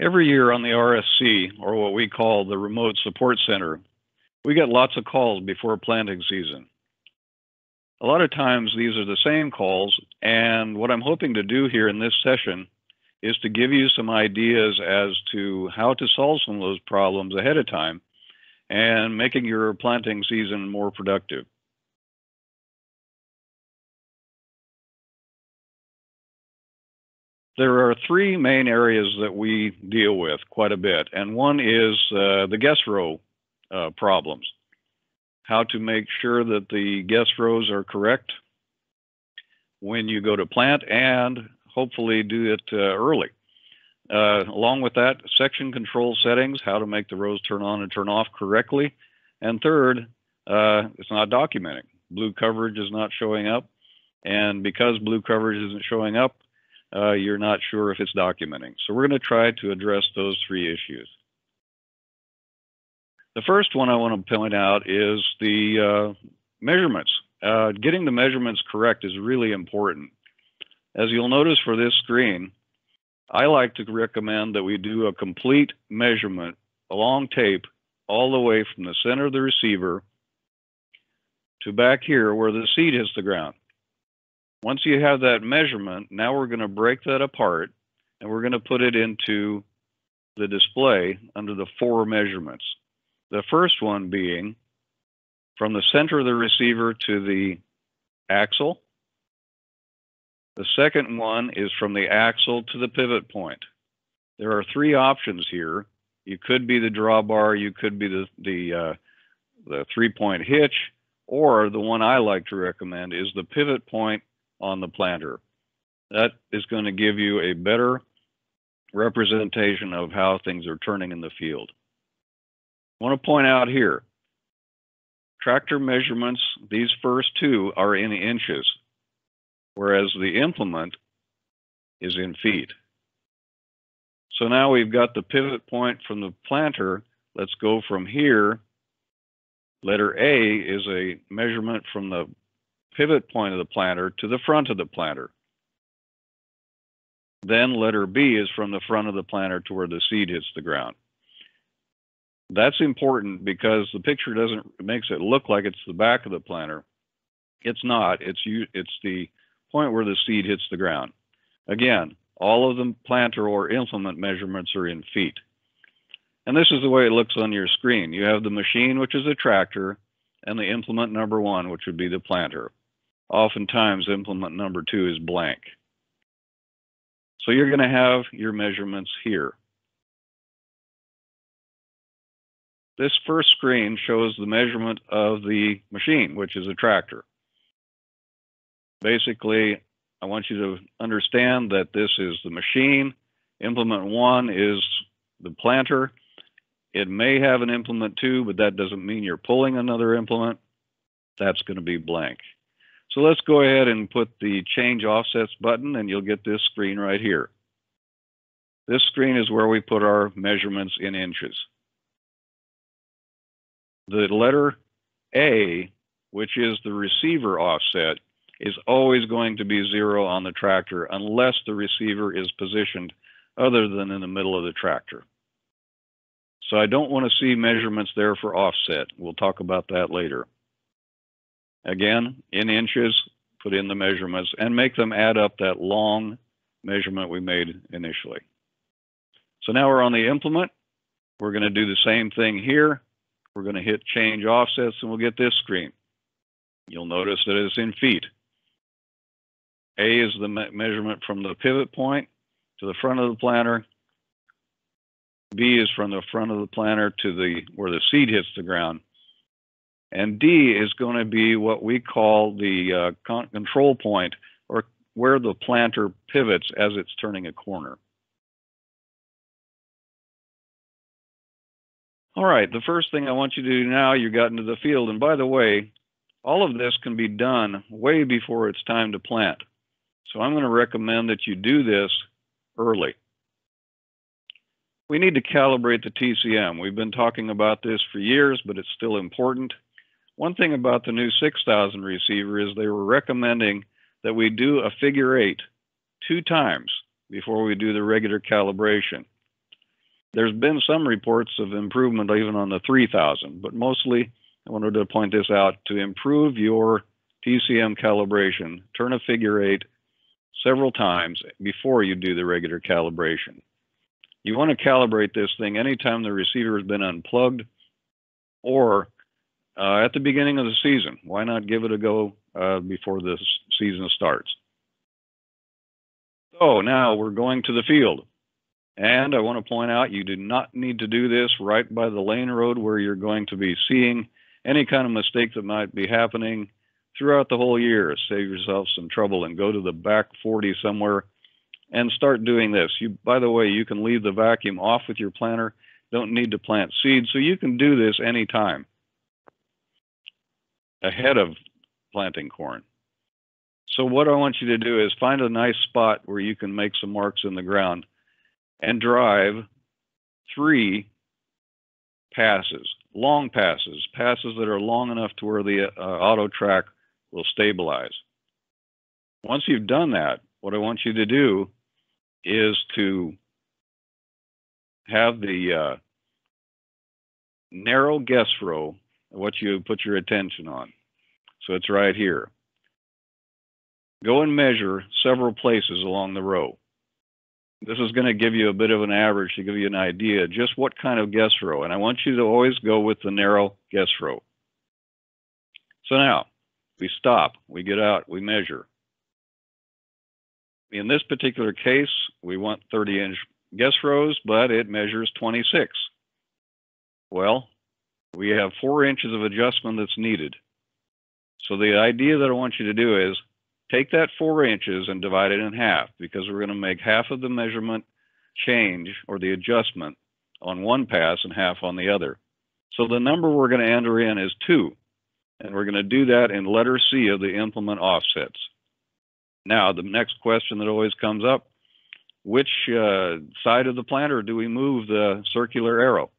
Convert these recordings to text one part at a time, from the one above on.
Every year on the RSC, or what we call the Remote Support Center, we get lots of calls before planting season. A lot of times these are the same calls, and what I'm hoping to do here in this session is to give you some ideas as to how to solve some of those problems ahead of time and making your planting season more productive. There are three main areas that we deal with quite a bit, and one is uh, the guess row uh, problems. How to make sure that the guess rows are correct when you go to plant and hopefully do it uh, early. Uh, along with that, section control settings, how to make the rows turn on and turn off correctly. And third, uh, it's not documenting. Blue coverage is not showing up. And because blue coverage isn't showing up, uh, you're not sure if it's documenting. So we're going to try to address those three issues. The first one I want to point out is the uh, measurements. Uh, getting the measurements correct is really important. As you'll notice for this screen, I like to recommend that we do a complete measurement along tape all the way from the center of the receiver to back here where the seed hits the ground. Once you have that measurement, now we're going to break that apart and we're going to put it into the display under the four measurements. The first one being from the center of the receiver to the axle. The second one is from the axle to the pivot point. There are three options here. You could be the drawbar, you could be the, the, uh, the three-point hitch, or the one I like to recommend is the pivot point on the planter. That is going to give you a better representation of how things are turning in the field. I want to point out here, tractor measurements, these first two are in inches, whereas the implement is in feet. So now we've got the pivot point from the planter. Let's go from here. Letter A is a measurement from the pivot point of the planter to the front of the planter. Then letter B is from the front of the planter to where the seed hits the ground. That's important because the picture doesn't makes it look like it's the back of the planter. It's not. It's you. It's the point where the seed hits the ground. Again, all of the planter or implement measurements are in feet. And this is the way it looks on your screen. You have the machine, which is a tractor, and the implement number one, which would be the planter. Oftentimes, implement number two is blank. So you're going to have your measurements here. This first screen shows the measurement of the machine, which is a tractor. Basically, I want you to understand that this is the machine. Implement one is the planter. It may have an implement two, but that doesn't mean you're pulling another implement. That's going to be blank. So let's go ahead and put the change offsets button and you'll get this screen right here. This screen is where we put our measurements in inches. The letter A, which is the receiver offset, is always going to be zero on the tractor unless the receiver is positioned other than in the middle of the tractor. So I don't want to see measurements there for offset. We'll talk about that later. Again, in inches, put in the measurements and make them add up that long measurement we made initially. So now we're on the implement. We're going to do the same thing here. We're going to hit change offsets and we'll get this screen. You'll notice that it's in feet. A is the me measurement from the pivot point to the front of the planter. B is from the front of the planter to the where the seed hits the ground. And D is going to be what we call the uh, control point or where the planter pivots as it's turning a corner. All right, the first thing I want you to do now, you got into the field. And by the way, all of this can be done way before it's time to plant. So I'm going to recommend that you do this early. We need to calibrate the TCM. We've been talking about this for years, but it's still important. One thing about the new 6000 receiver is they were recommending that we do a figure eight two times before we do the regular calibration. There's been some reports of improvement even on the 3000, but mostly I wanted to point this out to improve your TCM calibration, turn a figure eight several times before you do the regular calibration. You want to calibrate this thing anytime the receiver has been unplugged or uh, at the beginning of the season. Why not give it a go uh, before the season starts? So now we're going to the field. And I want to point out you do not need to do this right by the lane road where you're going to be seeing any kind of mistake that might be happening throughout the whole year. Save yourself some trouble and go to the back 40 somewhere and start doing this. You, by the way, you can leave the vacuum off with your planter. Don't need to plant seeds, so you can do this anytime ahead of planting corn. So what I want you to do is find a nice spot where you can make some marks in the ground and drive three passes, long passes, passes that are long enough to where the uh, auto track will stabilize. Once you've done that, what I want you to do is to have the uh, narrow guess row, what you put your attention on. So it's right here. Go and measure several places along the row. This is going to give you a bit of an average to give you an idea just what kind of guess row. And I want you to always go with the narrow guess row. So now we stop, we get out, we measure. In this particular case, we want 30 inch guess rows, but it measures 26. Well, we have four inches of adjustment that's needed. So the idea that I want you to do is take that four inches and divide it in half because we're going to make half of the measurement change or the adjustment on one pass and half on the other. So the number we're going to enter in is two. And we're going to do that in letter C of the implement offsets. Now, the next question that always comes up, which uh, side of the planter do we move the circular arrow?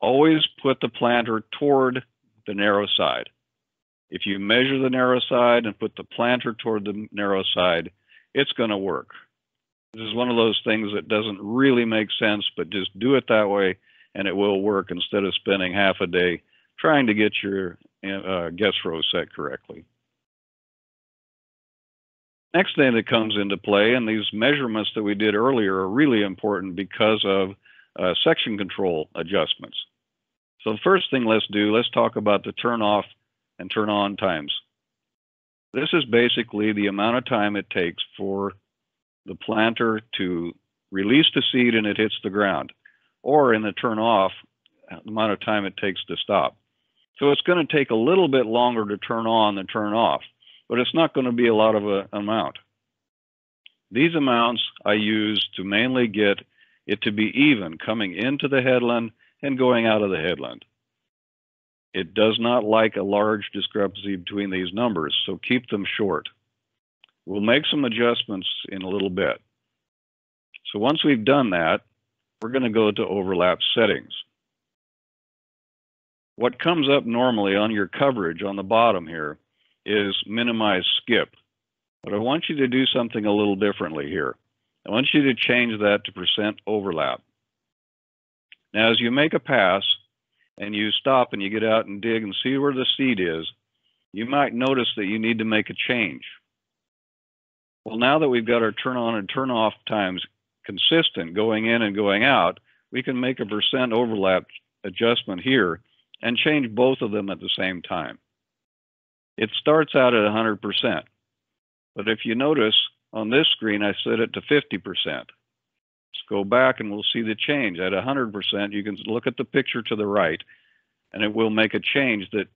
Always put the planter toward the narrow side. If you measure the narrow side and put the planter toward the narrow side, it's going to work. This is one of those things that doesn't really make sense, but just do it that way and it will work instead of spending half a day trying to get your uh, guess row set correctly. Next thing that comes into play, and these measurements that we did earlier are really important because of uh, section control adjustments. So the first thing let's do, let's talk about the turn off and turn on times. This is basically the amount of time it takes for the planter to release the seed and it hits the ground, or in the turn off, the amount of time it takes to stop. So it's going to take a little bit longer to turn on than turn off, but it's not going to be a lot of an amount. These amounts I use to mainly get it to be even coming into the headland and going out of the headland. It does not like a large discrepancy between these numbers, so keep them short. We'll make some adjustments in a little bit. So once we've done that, we're going to go to overlap settings. What comes up normally on your coverage on the bottom here is minimize skip. But I want you to do something a little differently here. I want you to change that to percent overlap. Now, as you make a pass, and you stop and you get out and dig and see where the seed is, you might notice that you need to make a change. Well, now that we've got our turn on and turn off times consistent going in and going out, we can make a percent overlap adjustment here and change both of them at the same time. It starts out at 100%. But if you notice on this screen, I set it to 50% Let's go back and we'll see the change. At 100%, you can look at the picture to the right, and it will make a change that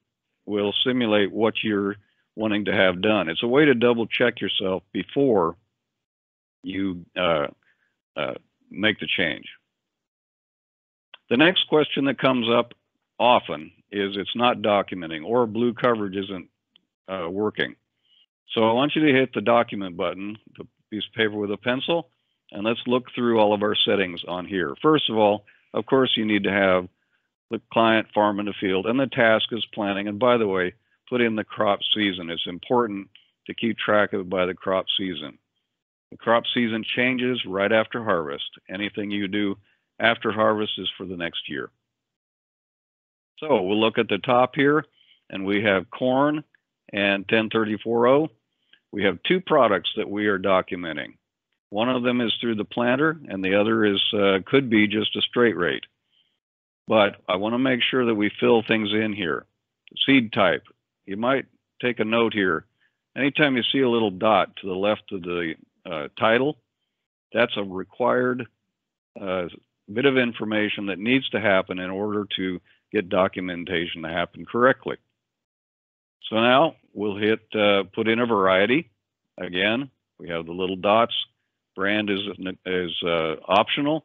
will simulate what you're wanting to have done. It's a way to double check yourself before you uh, uh, make the change. The next question that comes up often is it's not documenting or blue coverage isn't uh, working. So I want you to hit the document button, the piece of paper with a pencil, and let's look through all of our settings on here. First of all, of course, you need to have the client farm in the field and the task is planting. And by the way, put in the crop season. It's important to keep track of it by the crop season. The crop season changes right after harvest. Anything you do after harvest is for the next year. So we'll look at the top here and we have corn and 1034.0. We have two products that we are documenting. One of them is through the planter and the other is uh, could be just a straight rate. But I want to make sure that we fill things in here. Seed type. You might take a note here. Anytime you see a little dot to the left of the uh, title, that's a required uh, bit of information that needs to happen in order to get documentation to happen correctly. So now we'll hit uh, put in a variety. Again, we have the little dots. Brand is, is uh, optional.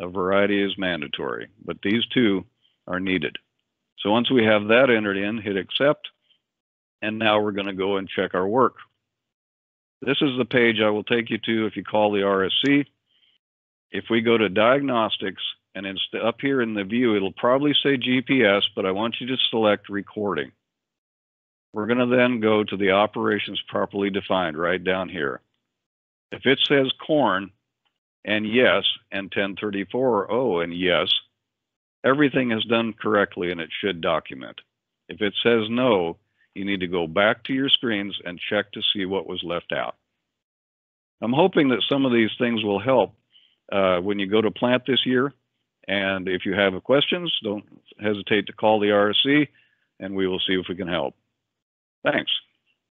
A variety is mandatory, but these two are needed. So once we have that entered in, hit accept. And now we're going to go and check our work. This is the page I will take you to if you call the RSC. If we go to diagnostics and up here in the view, it'll probably say GPS, but I want you to select recording. We're going to then go to the operations properly defined right down here. If it says corn and yes, and 1034 oh and yes, everything is done correctly and it should document. If it says no, you need to go back to your screens and check to see what was left out. I'm hoping that some of these things will help uh, when you go to plant this year. And if you have questions, don't hesitate to call the RSC and we will see if we can help. Thanks.